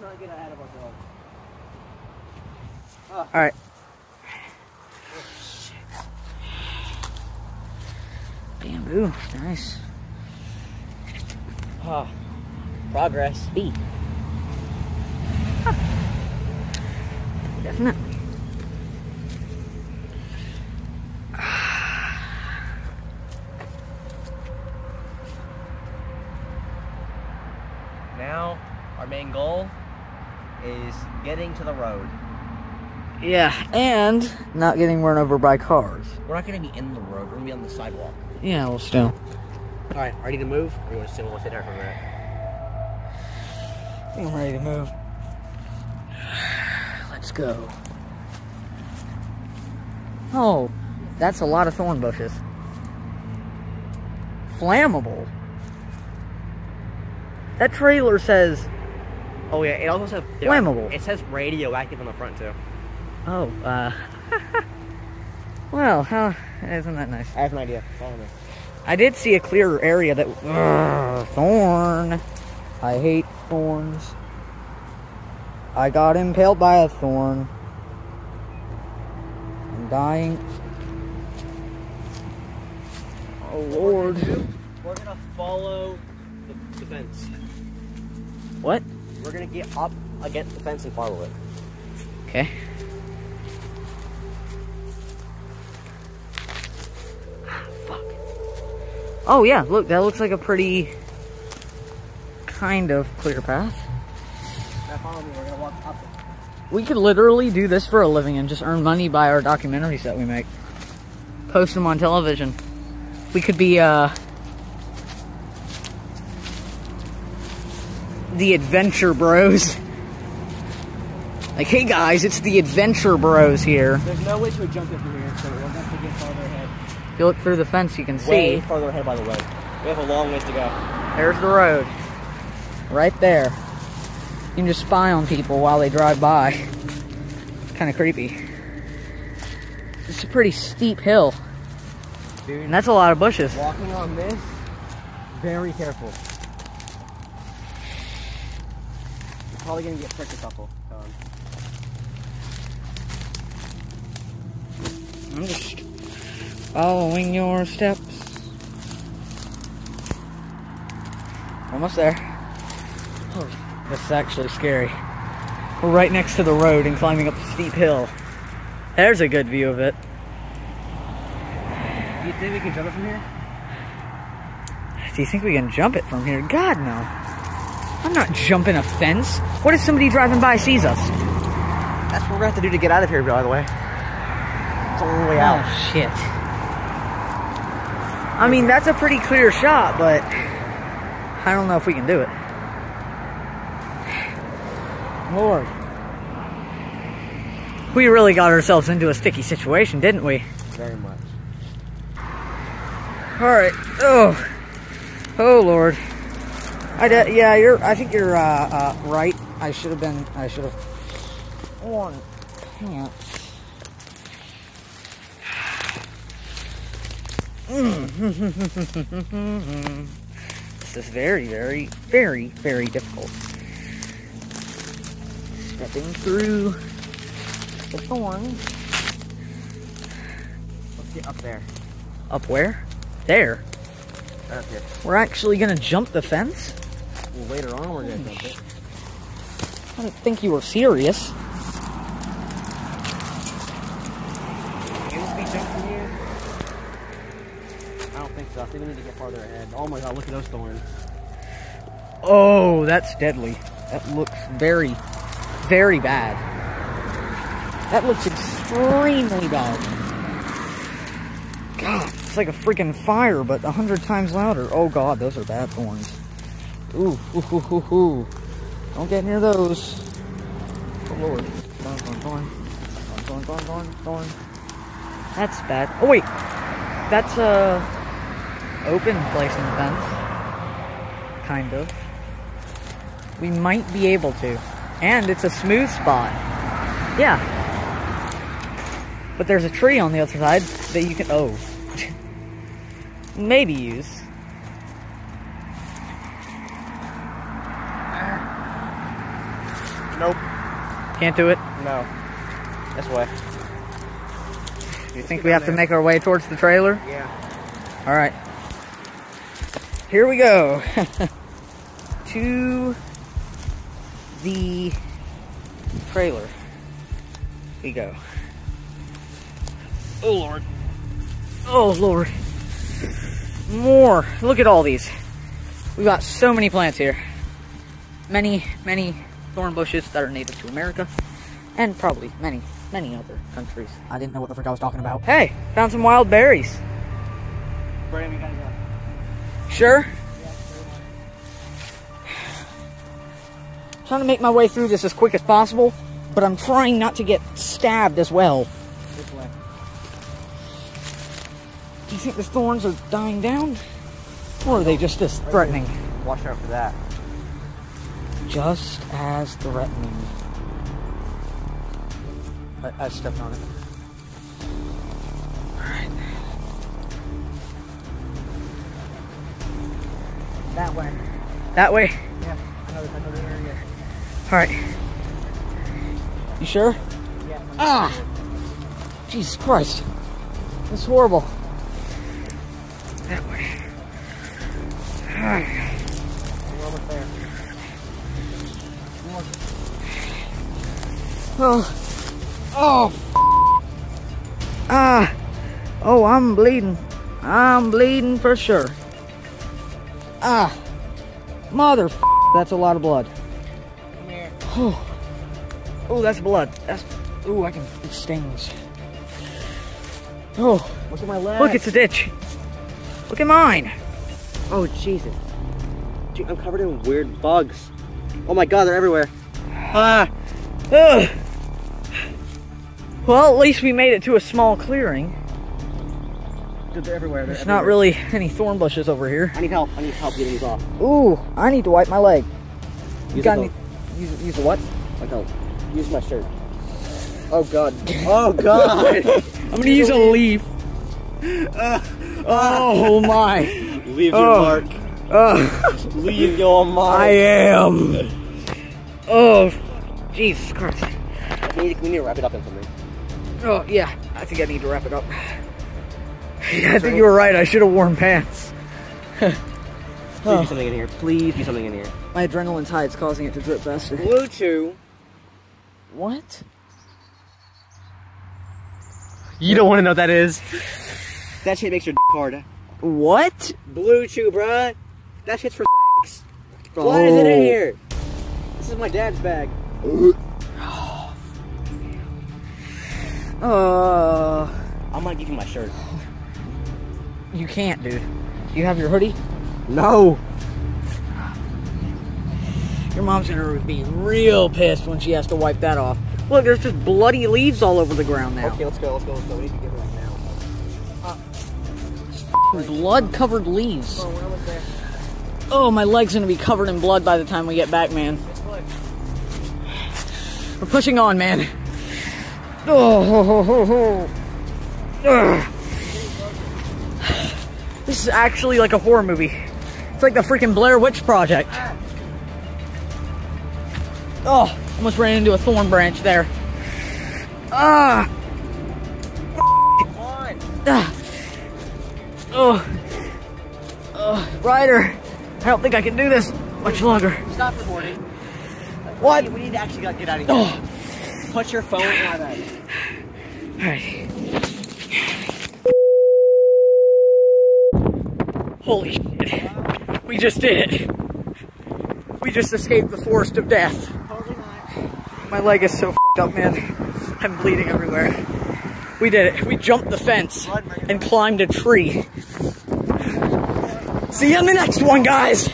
Let's not get ahead of ourselves. All right. Bamboo, nice. Oh, progress. B. Definitely. Now, our main goal is getting to the road. Yeah, and not getting run over by cars. We're not going to be in the road. We're going to be on the sidewalk. Yeah, well, still. All right, ready to move? Or you want to sit, we'll sit there for a minute? I think I'm ready to move. Let's go. Oh, that's a lot of thorn bushes. Flammable. That trailer says, Oh yeah, it also says Flammable. It says radioactive on the front too. oh, uh, well, how, isn't that nice? I have an idea. Follow me. I did see a clearer area that, thorn. I hate thorns. I got impaled by a thorn. I'm dying. Oh lord. We're gonna follow the, the fence. What? We're gonna get up against the fence and follow it. Okay. Fuck. Oh yeah, look, that looks like a pretty kind of clear path. Now follow me. We're gonna walk up. We could literally do this for a living and just earn money by our documentaries that we make. Post them on television. We could be, uh, the Adventure Bros. Like, hey guys, it's the Adventure Bros here. There's no way to jump it from here, so we'll have to get farther ahead. If you look through the fence, you can see. Way see farther ahead, by the way. We have a long ways to go. there's the road. Right there. You can just spy on people while they drive by. It's kind of creepy. It's a pretty steep hill, Dude, and that's a lot of bushes. walking on this, very careful. You're probably gonna get pricked a couple times. I'm just following your steps. Almost there. Oh, this is actually scary. We're right next to the road and climbing up a steep hill. There's a good view of it. Do you think we can jump it from here? Do you think we can jump it from here? God, no. I'm not jumping a fence. What if somebody driving by sees us? That's what we're gonna have to do to get out of here, by the way. It's the only way out. Oh, shit. I mean, that's a pretty clear shot, but I don't know if we can do it. Lord. We really got ourselves into a sticky situation, didn't we? Very much. Alright. Oh. Oh, Lord. I de- yeah, you're, I think you're, uh, uh, right. I should have been, I should have worn pants. this is very, very, very, very difficult. Stepping through the thorns. Let's get up there. Up where? There. We're actually gonna jump the fence? Well, later on, we're gonna jump it. I didn't think you were serious. Can this be jumped from here? I don't think so. I think we need to get farther ahead. Oh my god, look at those thorns. Oh, that's deadly. That looks very, very bad. That looks extremely bad. God, it's like a freaking fire, but a hundred times louder. Oh god, those are bad thorns. Ooh, ooh, ooh, ooh, ooh. Don't get near those. Oh lord. Thorn, thorn, thorn. Thorn, thorn, thorn, thorn. That's bad. Oh wait, that's a open place in the fence. Kind of. We might be able to. And it's a smooth spot. Yeah. But there's a tree on the other side that you can, oh. Maybe use. Nope. Can't do it? No. This way. You think we have to make our way towards the trailer? Yeah. All right. Here we go. to the trailer we go. Oh, Lord. Oh, Lord. More. Look at all these. We got so many plants here. Many, many thorn bushes that are native to America. And probably many, many other countries. I didn't know what the frick I was talking about. Hey, found some wild berries. Brendon, we gotta go. Sure? trying to make my way through this as quick as possible, but I'm trying not to get stabbed as well. This way. Do you think the thorns are dying down? Or are they just as threatening? Watch out for that. Just as threatening. I, I stepped on it. Alright. That way. That way? Yeah. I know, I know the area. Alright. You sure? Yeah. Ah! Jesus Christ. That's horrible. That way. Ah. We're almost there. Oh. Oh. Ah. Oh, I'm bleeding. I'm bleeding for sure. Ah. Mother. That's a lot of blood. Come here. Oh. Oh, that's blood. That's. Oh, I can. It stings. Oh. Look at my leg. Look, it's a ditch. Look at mine. Oh, Jesus. Dude, I'm covered in weird bugs. Oh my god, they're everywhere. Ah! Ugh. Well, at least we made it to a small clearing. Dude, they're everywhere. They're There's not really any thorn bushes over here. I need help. I need help getting these off. Ooh, I need to wipe my leg. You Use got a any? Use, use what? Like, oh, use my shirt. Oh god. Oh god. I'm gonna use a leaf. oh my. Leave your your mark. Mark. Oh, Leave your mark. I am. Oh, Jesus Christ. We need, we need to wrap it up in something. Oh, yeah. I think I need to wrap it up. Yeah, I think you were right. I should have worn pants. Please Oh. do something in here. Please do something in here. My adrenaline's high. It's causing it to drip faster. Blue Chew. What? You don't want to know what that is. That shit makes your dick hard. What? Blue Chew, bruh. That shit's for sex. Why is it in here? This is my dad's bag. Uh, I'm gonna give you my shirt. you can't, dude. You have your hoodie? No. Your mom's gonna be real pissed when she has to wipe that off. Look, there's just bloody leaves all over the ground now. Okay, let's go, let's go, let's go. We need to get right now. Blood covered leaves. Oh, we're there. Oh, my leg's gonna be covered in blood by the time we get back, man. We're pushing on, man. Oh, ho, ho, ho, ho. This is actually like a horror movie. It's like the freaking Blair Witch Project. Oh, almost ran into a thorn branch there. Ah. Ah. Oh. Oh, Ryder, I don't think I can do this much longer. Stop recording. What? We need to actually get out of here. Oh. Put your phone in my bag. Alright. Holy shit. We just did it. We just escaped the forest of death. My leg is so fucked up, man. I'm bleeding everywhere. We did it. We jumped the fence and climbed a tree. See you on the next one, guys.